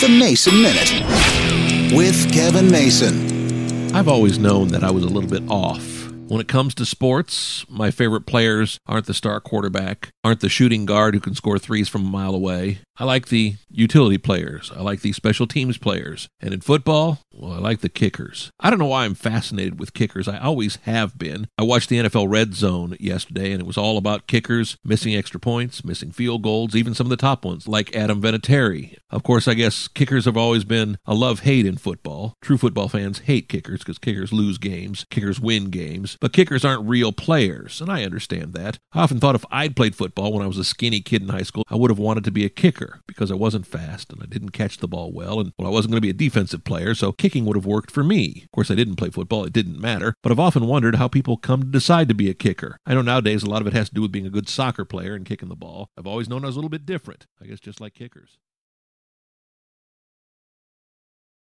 The Mason Minute with Kevin Mason. I've always known that I was a little bit off. When it comes to sports, my favorite players aren't the star quarterback, aren't the shooting guard who can score threes from a mile away. I like the utility players. I like the special teams players. And in football, well, I like the kickers. I don't know why I'm fascinated with kickers. I always have been. I watched the NFL Red Zone yesterday, and it was all about kickers missing extra points, missing field goals, even some of the top ones, like Adam Vinatieri. Of course, I guess kickers have always been a love hate in football. True football fans hate kickers because kickers lose games, kickers win games, but kickers aren't real players, and I understand that. I often thought if I'd played football when I was a skinny kid in high school, I would have wanted to be a kicker because I wasn't fast and I didn't catch the ball well, and well, I wasn't going to be a defensive player, so kicking would have worked for me. Of course, I didn't play football, it didn't matter, but I've often wondered how people come to decide to be a kicker. I know nowadays a lot of it has to do with being a good soccer player and kicking the ball. I've always known I was a little bit different, I guess just like kickers.